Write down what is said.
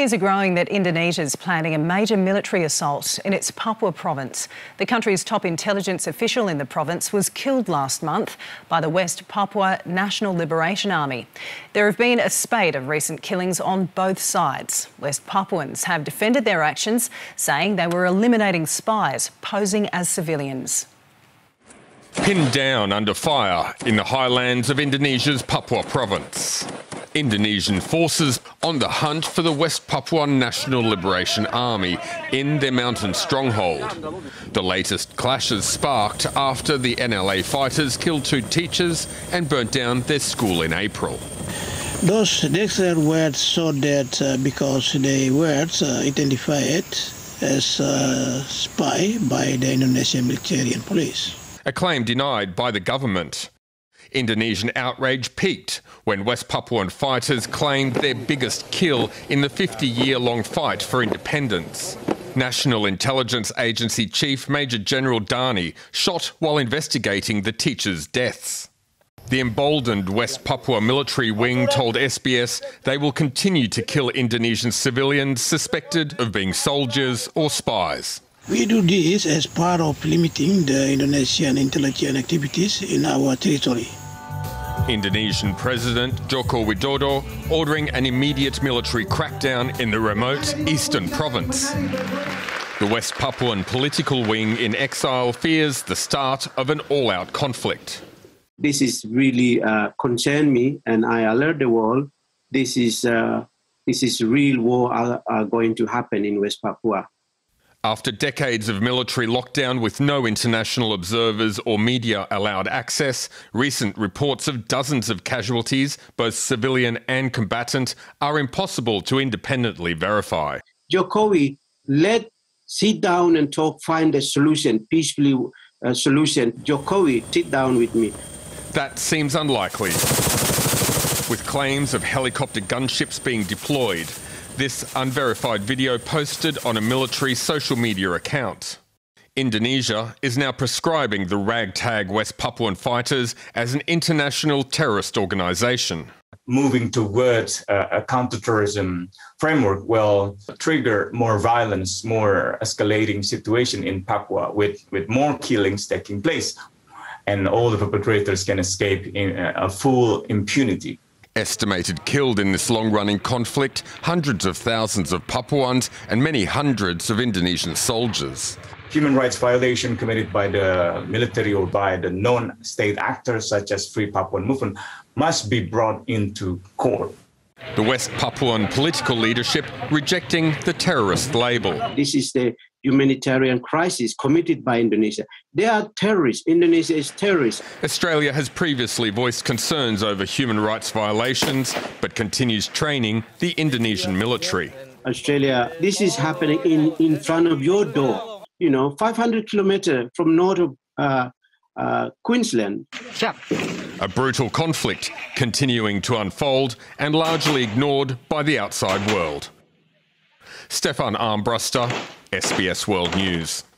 Fears are growing that Indonesia is planning a major military assault in its Papua province. The country's top intelligence official in the province was killed last month by the West Papua National Liberation Army. There have been a spate of recent killings on both sides. West Papuans have defended their actions, saying they were eliminating spies posing as civilians. Pinned down under fire in the highlands of Indonesia's Papua province. Indonesian forces on the hunt for the West Papuan National Liberation Army in their mountain stronghold. The latest clashes sparked after the NLA fighters killed two teachers and burnt down their school in April. Those declared words so that uh, because they were uh, identified as uh, spy by the Indonesian military and police. A claim denied by the government. Indonesian outrage peaked when West Papuan fighters claimed their biggest kill in the 50 year long fight for independence. National Intelligence Agency Chief Major General Danny shot while investigating the teachers' deaths. The emboldened West Papua military wing told SBS they will continue to kill Indonesian civilians suspected of being soldiers or spies. We do this as part of limiting the Indonesian intelligence activities in our territory. Indonesian President Joko Widodo ordering an immediate military crackdown in the remote eastern province. The West Papuan political wing in exile fears the start of an all out conflict. This is really uh, concern me, and I alert the world. This is uh, this is real war are, are going to happen in West Papua. After decades of military lockdown with no international observers or media allowed access, recent reports of dozens of casualties, both civilian and combatant, are impossible to independently verify. Jokowi, let sit down and talk, find a solution, peacefully uh, solution. Jokowi, sit down with me. That seems unlikely. With claims of helicopter gunships being deployed, this unverified video posted on a military social media account. Indonesia is now prescribing the ragtag West Papuan fighters as an international terrorist organisation. Moving towards a counterterrorism framework will trigger more violence, more escalating situation in Papua with, with more killings taking place. And all the perpetrators can escape in a full impunity. Estimated killed in this long running conflict, hundreds of thousands of Papuans and many hundreds of Indonesian soldiers. Human rights violation committed by the military or by the non state actors, such as Free Papuan Movement, must be brought into court. The West Papuan political leadership rejecting the terrorist label. This is the humanitarian crisis committed by Indonesia. They are terrorists. Indonesia is terrorist. Australia has previously voiced concerns over human rights violations, but continues training the Indonesian military. Australia, this is happening in, in front of your door. You know, 500 kilometers from north of uh, uh, Queensland. A brutal conflict continuing to unfold and largely ignored by the outside world. Stefan Armbruster, SBS World News.